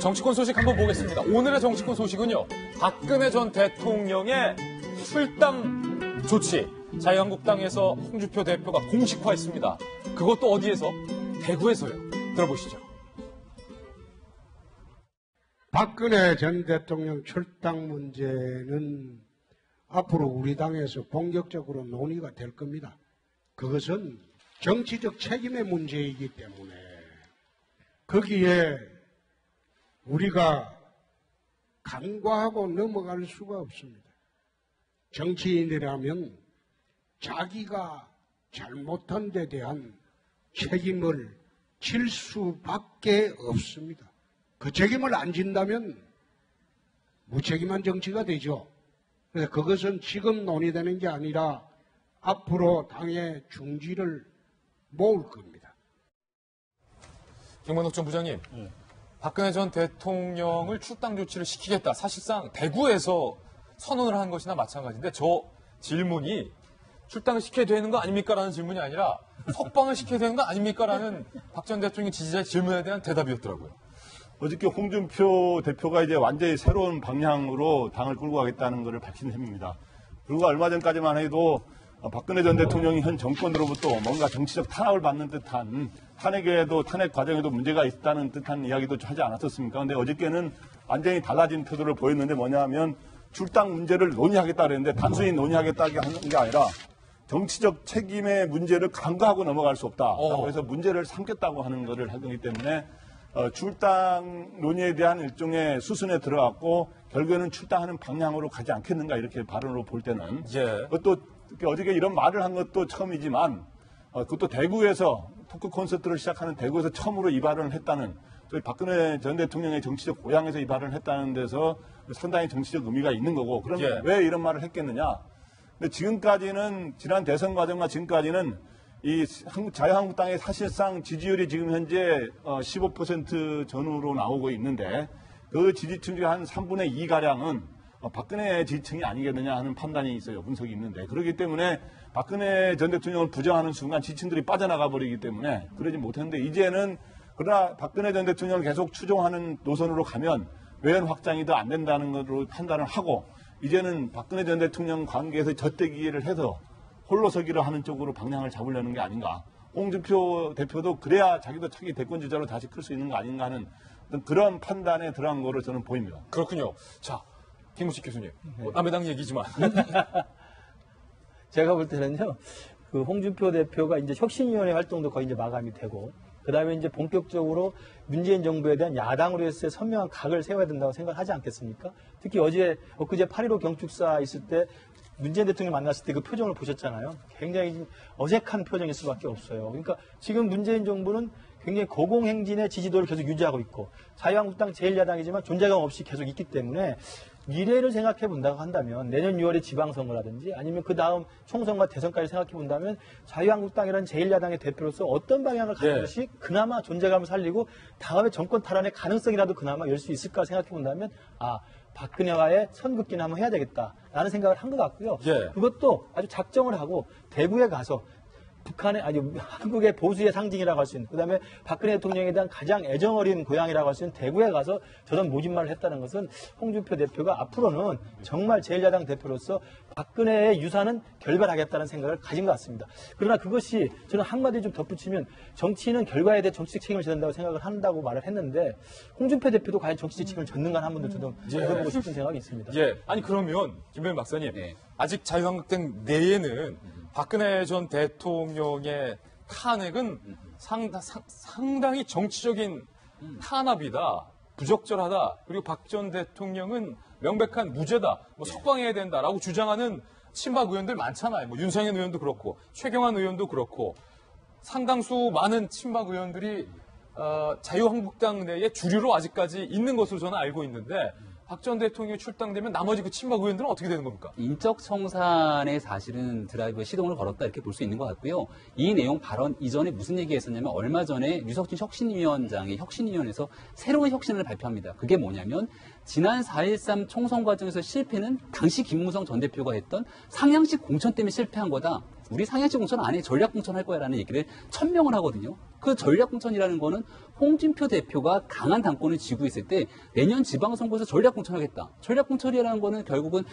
정치권 소식 한번 보겠습니다. 오늘의 정치권 소식은요. 박근혜 전 대통령의 출당 조치. 자유한국당에서 홍주표 대표가 공식화했습니다. 그것도 어디에서? 대구에서요. 들어보시죠. 박근혜 전 대통령 출당 문제는 앞으로 우리 당에서 본격적으로 논의가 될 겁니다. 그것은 정치적 책임의 문제이기 때문에 거기에 우리가 간과하고 넘어갈 수가 없습니다. 정치인이라면 자기가 잘못한 데 대한 책임을 질 수밖에 없습니다. 그 책임을 안 진다면 무책임한 정치가 되죠. 그래서 그것은 지금 논의되는 게 아니라 앞으로 당의 중지를 모을 겁니다. 김건욱 전 부장님. 박근혜 전 대통령을 출당 조치를 시키겠다. 사실상 대구에서 선언을 한 것이나 마찬가지인데 저 질문이 출당을 시켜야 되는 거 아닙니까? 라는 질문이 아니라 석방을 시켜야 되는 거 아닙니까? 라는 박 전 대통령 지지자의 질문에 대한 대답이었더라고요. 어저께 홍준표 대표가 이제 완전히 새로운 방향으로 당을 끌고 가겠다는 것을 밝힌 셈입니다. 그리고 얼마 전까지만 해도 어, 박근혜 전 대통령이 현 정권으로부터 뭔가 정치적 탄압을 받는 듯한 탄핵에도 탄핵 과정에도 문제가 있다는 듯한 이야기도 하지 않았었습니까? 근데 어저께는 완전히 달라진 태도를 보였는데 뭐냐 하면 출당 문제를 논의하겠다 그랬는데 단순히 논의하겠다 하는 게 아니라 정치적 책임의 문제를 간과하고 넘어갈 수 없다. 어. 그래서 문제를 삼겠다고 하는 것을 한 거기 때문에 어, 출당 논의에 대한 일종의 수순에 들어갔고 결국에는 출당하는 방향으로 가지 않겠는가 이렇게 발언으로 볼 때는 예. 그것도 이렇게 어저께 이런 말을 한 것도 처음이지만 어, 그것도 대구에서 토크 콘서트를 시작하는 대구에서 처음으로 이 발언을 했다는 저희 박근혜 전 대통령의 정치적 고향에서 이 발언을 했다는 데서 상당히 정치적 의미가 있는 거고 그러면 예. 왜 이런 말을 했겠느냐 근데 지금까지는 지난 대선 과정과 지금까지는 이 한국- 자유한국당의 사실상 지지율이 지금 현재 어, 15% 전후로 나오고 있는데 그 지지층 중에 한 3분의 2 가량은 어, 박근혜 지지층이 아니겠느냐 하는 판단이 있어요. 분석이 있는데 그렇기 때문에 박근혜 전 대통령을 부정하는 순간 지지층들이 빠져나가 버리기 때문에 그러지 못했는데 이제는 그러나 박근혜 전 대통령을 계속 추종하는 노선으로 가면 외연 확장이 더 안 된다는 것으로 판단을 하고 이제는 박근혜 전 대통령 관계에서 젖대기를 해서 홀로서기를 하는 쪽으로 방향을 잡으려는 게 아닌가. 홍준표 대표도 그래야 자기도 차기 대권 주자로 다시 클 수 있는 거 아닌가 하는 그런 판단에 들어간 거로 저는 보입니다. 그렇군요. 자, 김우식 교수님. 뭐 남의 당 얘기지만. 제가 볼 때는요, 그 홍준표 대표가 이제 혁신위원회 활동도 거의 이제 마감이 되고, 그 다음에 이제 본격적으로 문재인 정부에 대한 야당으로서의 선명한 각을 세워야 된다고 생각하지 않겠습니까? 특히 어제, 엊그제 8.15 경축사 있을 때 문재인 대통령 만났을 때 그 표정을 보셨잖아요. 굉장히 어색한 표정일 수밖에 없어요. 그러니까 지금 문재인 정부는 굉장히 고공행진의 지지도를 계속 유지하고 있고 자유한국당 제1야당이지만 존재감 없이 계속 있기 때문에 미래를 생각해 본다고 한다면 내년 6월에 지방선거라든지 아니면 그 다음 총선과 대선까지 생각해 본다면 자유한국당이라는 제1야당의 대표로서 어떤 방향을 가는 예. 것이 그나마 존재감을 살리고 다음에 정권 탈환의 가능성이라도 그나마 열 수 있을까 생각해 본다면 아 박근혜와의 선긋기는 한번 해야 되겠다라는 생각을 한 것 같고요. 예. 그것도 아주 작정을 하고 대구에 가서 북한의 아니 한국의 보수의 상징이라고 할 수 있는 그다음에 박근혜 대통령에 대한 가장 애정 어린 고향이라고 할 수 있는 대구에 가서 저런 모진말을 했다는 것은 홍준표 대표가 앞으로는 정말 제1야당 대표로서 박근혜의 유산은 결별하겠다는 생각을 가진 것 같습니다. 그러나 그것이 저는 한마디 좀 덧붙이면 정치인은 결과에 대해 정치적 책임을 져야 된다고 생각을 한다고 말을 했는데 홍준표 대표도 과연 정치적 책임을 졌는가 한 번도 저도 물어보고 싶은 생각이 있습니다. 예. 아니, 그러면, 김병현 박사님. 네. 아직 자유한국당 내에는 박근혜 전 대통령의 탄핵은 상당, 상당히 정치적인 탄압이다. 부적절하다. 그리고 박 전 대통령은 명백한 무죄다. 뭐 석방해야 된다라고 주장하는 친박 의원들 많잖아요. 뭐 윤상현 의원도 그렇고 최경환 의원도 그렇고 상당수 많은 친박 의원들이 어, 자유한국당 내에 주류로 아직까지 있는 것으로 저는 알고 있는데 박 전 대통령이 출당되면 나머지 그 친박 의원들은 어떻게 되는 겁니까? 인적 청산에 사실은 드라이브 시동을 걸었다 이렇게 볼 수 있는 것 같고요. 이 내용 발언 이전에 무슨 얘기했었냐면 얼마 전에 유석진 혁신위원장이 혁신위원회에서 새로운 혁신을 발표합니다. 그게 뭐냐면 지난 4.13 총선 과정에서 실패는 당시 김무성 전 대표가 했던 상향식 공천 때문에 실패한 거다. 우리 상향식 공천 안해 전략 공천 할 거야라는 얘기를 천명을 하거든요. 그 전략 공천이라는 거는 홍준표 대표가 강한 당권을 쥐고 있을 때 내년 지방선거에서 전략 공천하겠다. 전략 공천이라는 거는 결국은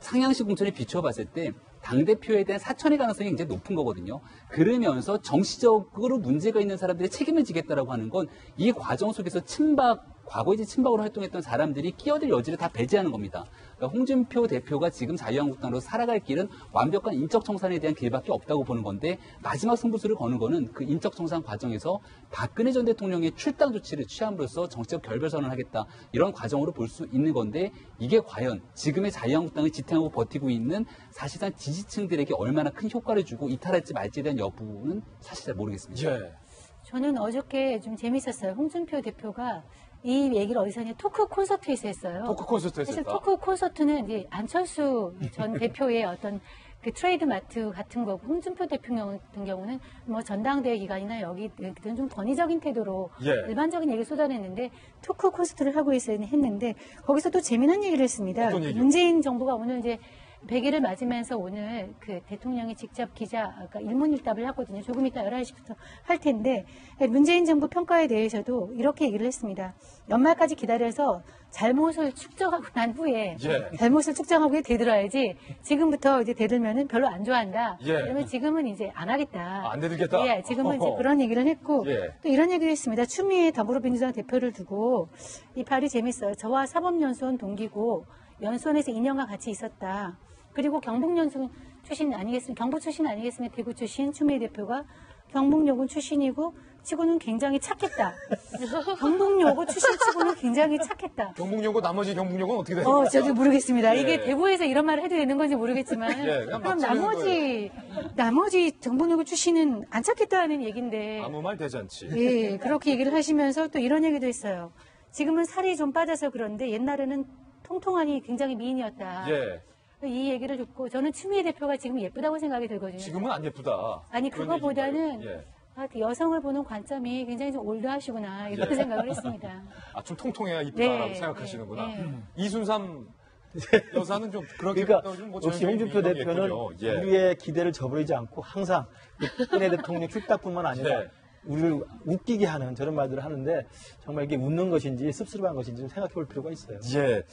상향식 공천에 비춰봤을 때 당대표에 대한 사천의 가능성이 굉장히 높은 거거든요. 그러면서 정치적으로 문제가 있는 사람들의 책임을 지겠다라고 하는 건 이 과정 속에서 친박, 과거에 이제 친박으로 활동했던 사람들이 끼어들 여지를 다 배제하는 겁니다. 그러니까 홍준표 대표가 지금 자유한국당으로 살아갈 길은 완벽한 인적 청산에 대한 길밖에 없다고 보는 건데 마지막 승부수를 거는 거는 그 인적 청산 과정에서 박근혜 전 대통령의 출당 조치를 취함으로써 정치적 결별 선언을 하겠다 이런 과정으로 볼 수 있는 건데 이게 과연 지금의 자유한국당을 지탱하고 버티고 있는 사실상 지지층들에게 얼마나 큰 효과를 주고 이탈할지 말지에 대한 여부는 사실 잘 모르겠습니다. 예. 저는 어저께 좀 재밌었어요. 홍준표 대표가 이 얘기를 어디서 했냐 토크 콘서트에서 했어요. 토크 콘서트에서 사실. 토크 콘서트는 이제 안철수 전 대표의 어떤 그 트레이드 마크 같은 거고 홍준표 대표 같은 경우는 뭐 전당대회 기간이나 여기 좀 권위적인 태도로 예. 일반적인 얘기를 쏟아냈는데 토크 콘서트를 하고 있어야 했는데 거기서 또 재미난 얘기를 했습니다. 문재인 정부가 오늘 이제 100일을 맞으면서 오늘 그 대통령이 직접 기자, 아까 일문일답을 하거든요. 조금 이따 11시부터 할 텐데, 문재인 정부 평가에 대해서도 이렇게 얘기를 했습니다. 연말까지 기다려서 잘못을 축적하고 난 후에, 예. 잘못을 축적하고 후에 되들어야지, 지금부터 이제 되들면은 별로 안 좋아한다. 예. 그러면 지금은 이제 안 하겠다. 아, 안 되들겠다? 예, 지금은 이제. 그런 얘기를 했고, 예. 또 이런 얘기를 했습니다. 추미애 더불어민주당 대표를 두고 이 발이 재밌어요. 저와 사법연수원 동기고 연수원에서 2년간 같이 있었다. 그리고 경북연수원 출신 아니겠습니까? 경북 출신 아니겠습니까? 대구 출신 추미애 대표가 경북여고 출신이고 치고는 굉장히 착했다. 경북여고 출신 치고는 굉장히 착했다. 경북여고 나머지 경북여고는 어떻게 되는 어? 저도 모르겠습니다. 예. 이게 대구에서 이런 말을 해도 되는 건지 모르겠지만. 예, 그럼 나머지, 나머지 정보노구 출신은 안 찾겠다는 얘기인데. 아무 말 대잔치. 예, 그렇게 얘기를 하시면서 또 이런 얘기도 했어요. 지금은 살이 좀 빠져서 그런데 옛날에는 통통하니 굉장히 미인이었다. 예. 이 얘기를 듣고 저는 추미애 대표가 지금 예쁘다고 생각이 들거든요. 지금은 안 예쁘다. 아니 그거보다는? 예. 아, 그 여성을 보는 관점이 굉장히 좀 올드하시구나 이런 예. 생각을 했습니다. 아, 좀 통통해야 이쁘다라고 네, 생각하시는구나. 네, 네. 이순삼 여사는 좀 그렇게 그러니까 좀뭐 역시 홍준표 대표는. 예. 우리의 기대를 저버리지 않고 항상 이 박근혜 대통령 출탁뿐만 아니라 네. 우리를 웃기게 하는 저런 말들을 하는데 정말 이게 웃는 것인지 씁쓸한 것인지 좀 생각해 볼 필요가 있어요. 예.